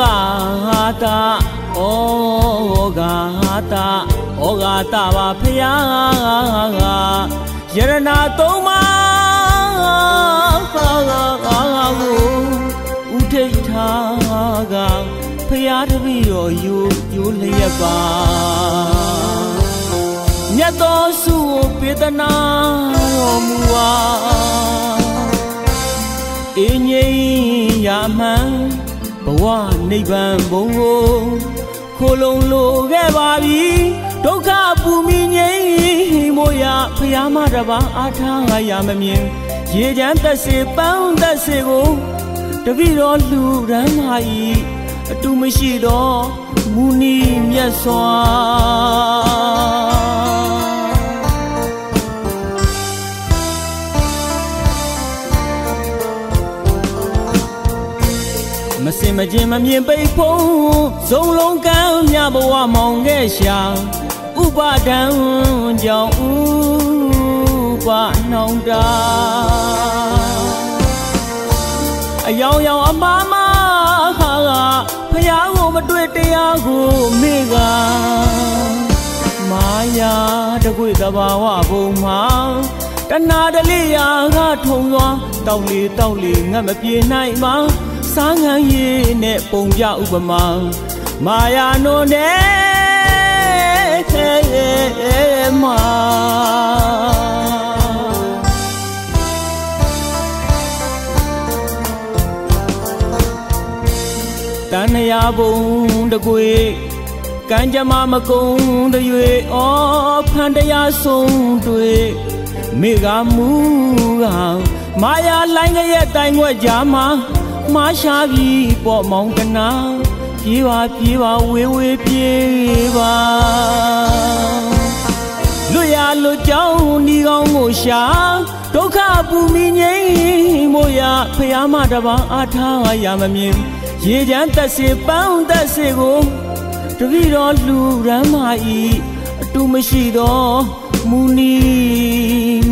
တာဩဃာတာဩဃာတာပါဖယားယရနာသုံးပါးကိုဥထိတ်ထားကဖယားတပည့်တော်ယူယူလျက်ပါမြတ်တော်စုကိုပေတနာတော်မူပါအင်းငိမ့်ရမှန်ဘ ဝနိဗ္ဗာန်ဘုံကိုခိုလုံလိုခဲ့ပါပြီဒုက္ခပူမိငိမ့်မို့ရဖျားမတပါအားထားငါရမမြင်ရေချမ်းသက်စေပန်းသက်စေကိုတပည့်တော်လှူရမ်းပါ၏အတူမရှိတော့မူနီမြတ်စွာ မစင်မကျင်မမြင်ပိတ်ဖုံးဇုံလုံးကမ်းမြဘဝမောင်ခဲ့ရှာဥပဒံကြောင့်ဥပနှောင်းတာအယောင်ယောင်အမမဟာကဖယားကိုမတွေ့တရားကိုမေကမာယာတကွေတဘာဝဘုံမှာတဏှာတလေးရာကထုံသွားတောက်လေတောက်လေငတ်မပြေနိုင်မှာ စားငန်းရည်နဲ့ပုံပြဥပမာမာယာနုနဲ့ခဲမာတန်ရာဘုံတကွေကံကြမမကုံတရွေဩဖန်တရားဆုံးတွေ့မိကမူကမာယာလိုင်းရဲ့တိုင်ွက်ကြမှာ မှားရှားပြီးပေါ့မောင်တနာပြေးပါပြေးပါဝေးဝေးပြေးပါလွတ်ရလွတ်ကြောင်းဒီကောင်းကိုရှာဒုက္ခပူမိငိမ့်မို့ရဖျားမတပါအားထားရမမြင်ရေချမ်းသက်စေပန်းသက်စေကိုတပည့်တော်လူရမ်းမာဤအတူမရှိတော့မူနီ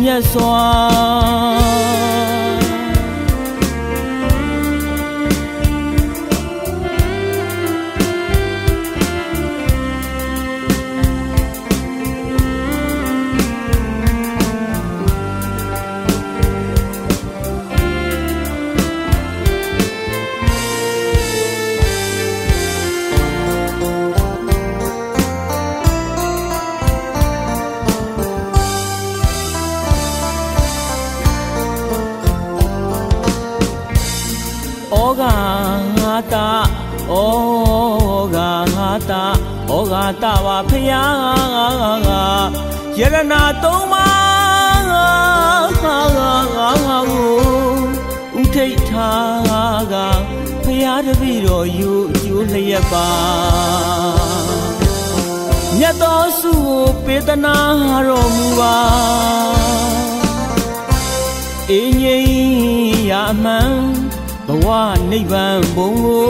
မြတ်စွာ တာဩဃာငါတာဩဃာတာပါဖယားယရနာသုံးပါးငါငါငါငါကိုဥထိတ်ထားကဖယားတပည့်တော်ယူကျိုးလျက်ပါမြတ်တော်စုကိုပေတနာတော်မူပါအင်းငိမ့်ရမှန် ဘဝနိဗ္ဗာန်ဘုံကို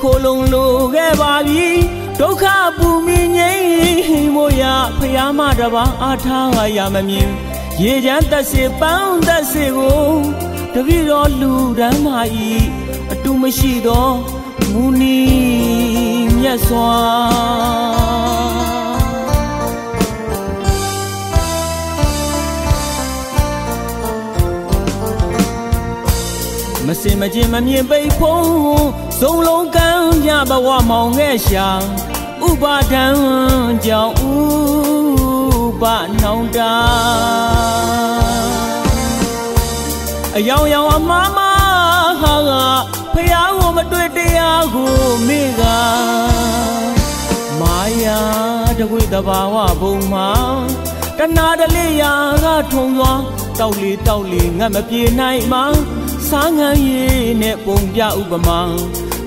ခိုလုံလိုခဲ့ပါပြီဒုက္ခပူမိငိမ့်မို့ရဖျားမတပါအားထားရမမြင်ရေချမ်းသက်စေပန်းသက်စေကိုတပည့်တော်လူတန်းမာဤအတူမရှိတော့မူနီမြတ်စွာ မစင်မကျင်မမြင်ပိတ်ဖုံးဇုံလုံးကမ်းကြဘဝမောင်ခဲ့ရှာဥပါဒံကြောင့်ဥပနှောင်းတာအယောင်ယောင်အမမဟာကဖះကိုမတွေ့တရားကိုမိကမာယာတကွေတဘာဝဘုံမှာတဏှာတလေးရာကထုံသွားတောက်လေတောက်လေငတ်မပြေနိုင်မှာ စားငန်းရည်နဲ့ပုံပြဥပမာ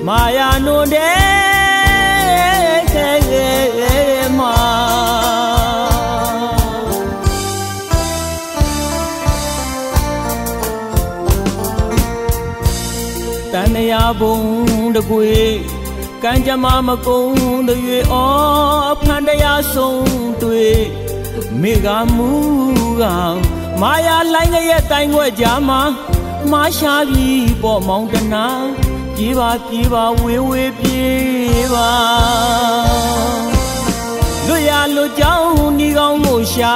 မာယာနုတဲ့ခဲမာတန်ရာဘုံတကွေကံကြမမကုံတရွေဩဖန်တရားဆုံးတွေ့မိကမူကမာယာလိုင်းရဲ့တိုင်ွက်ကြမှာ မှားရှားပြီးပေါ့မောင်တနာပြေးပါပြေးပါဝေးဝေးပြေးပါလွတ်ရလွတ်ကြောင်းဒီကောင်းကိုရှာ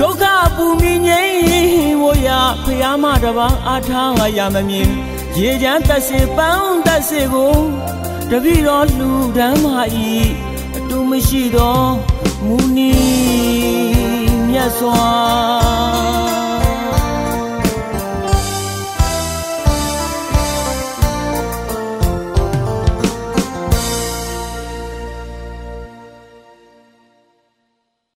ဒုက္ခပူမိငိမ့်ဝရဖျားမတပါအားထားငါရမမြင်ရေချမ်းတက်စေပန်းတက်စေကိုတပည့်တော်လူဒမ်းမဤအတူမရှိတော့မူနီမြတ်စွာ